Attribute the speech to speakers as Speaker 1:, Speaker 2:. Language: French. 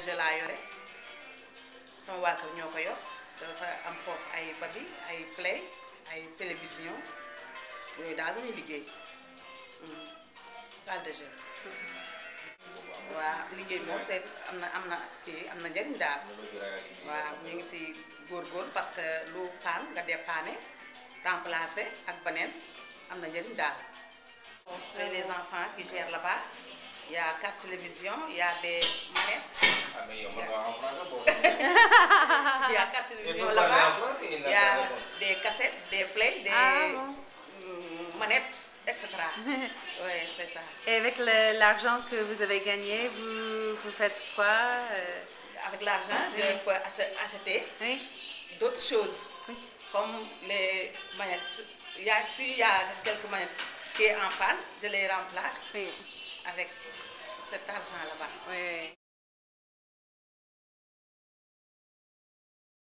Speaker 1: je laa yore sama waa kër ñoo ko yor dafa am foofu ay babi ay play ay télévision yooyu daal dañuy liggéey. Hmm. salle de jeu. Waaw liggéey moom c'est am na am na kii am na njëriñ daal. Waaw ñu ngi si góor-góor parce que lu paan nga dépanner remplacer ak beneen am na njëriñ daal. C'est les enfants qui gèrent là-bas. Il y a quatre télévisions il y a des manettes il y a quatre télévisions
Speaker 2: Mais pourquoi
Speaker 1: là-bas
Speaker 2: en français, il
Speaker 1: y a des cassettes des plays des
Speaker 3: Ah bon.
Speaker 1: manettes etc oui c'est ça
Speaker 3: Et avec l'argent que vous avez gagné, vous, vous faites quoi euh,
Speaker 1: avec l'argent je
Speaker 3: Oui.
Speaker 1: peux ach- acheter
Speaker 3: Oui.
Speaker 1: d'autres choses
Speaker 3: Oui.
Speaker 1: comme les manettes. Il y a, s'il y a quelques manettes qui est en panne, je les remplace
Speaker 3: Oui.
Speaker 1: avec cet argent là-bas.